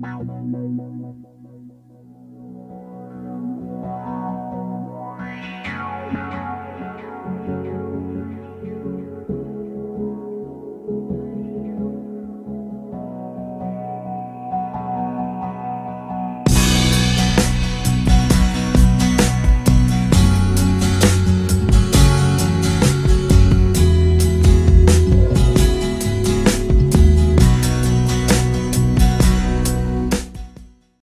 Bye.